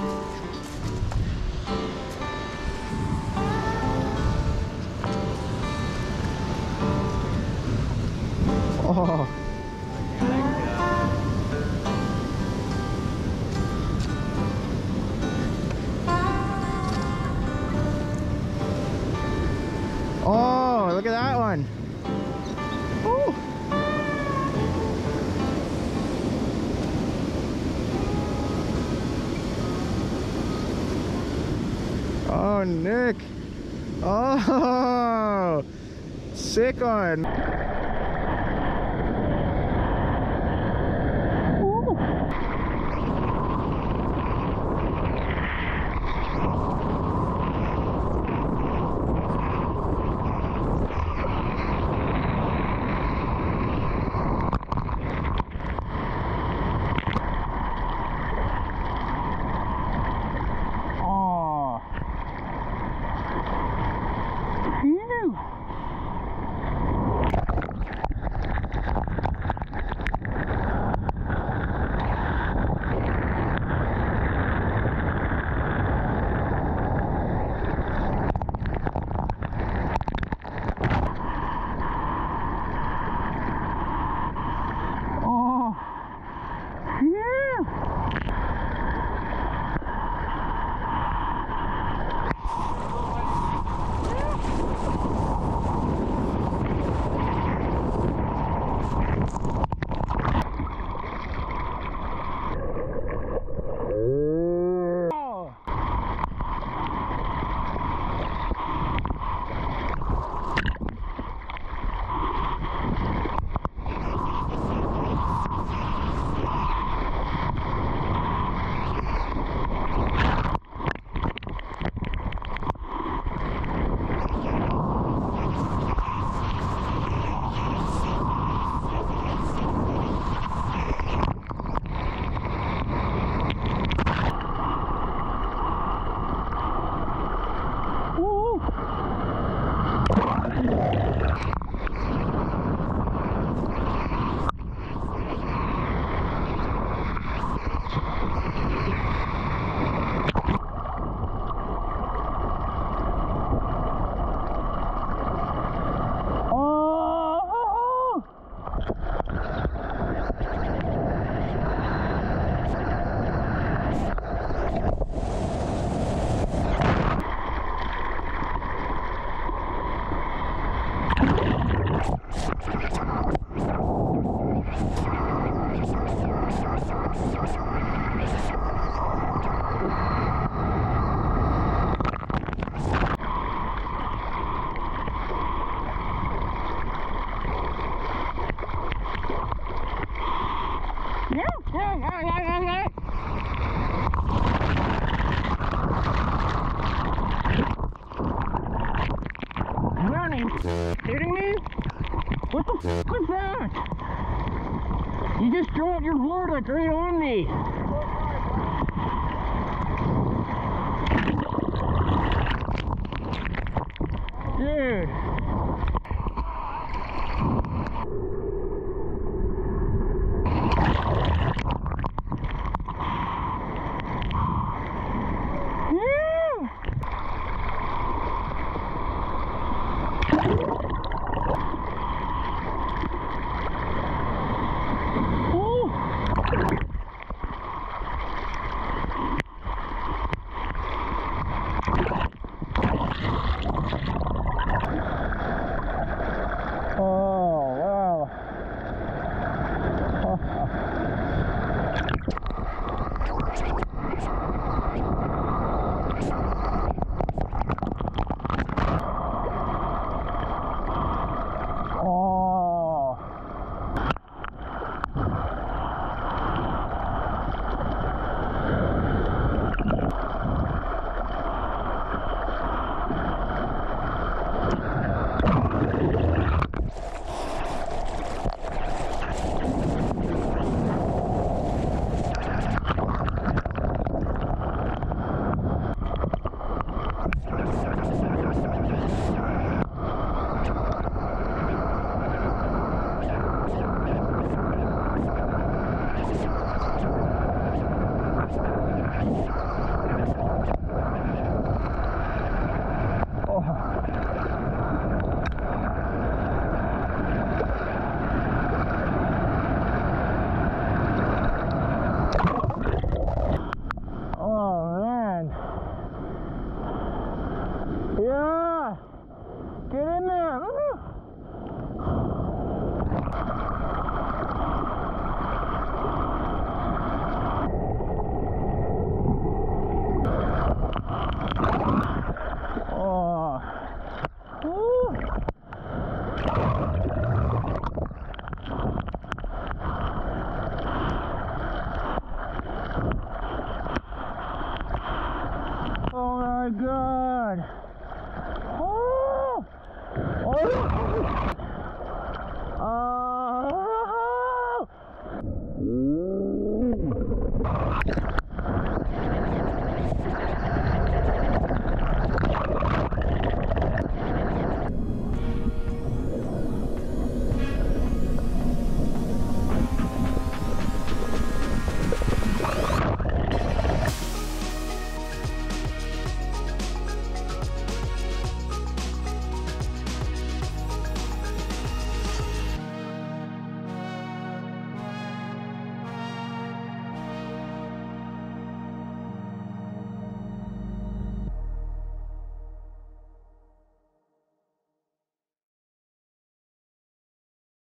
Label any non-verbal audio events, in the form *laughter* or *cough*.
Oh. Oh, look at that one. Nick. Oh, *laughs* sick one. Kidding me? What the f was that? You just dropped your board like right on me. Dude. God. Oh! Oh! Oh!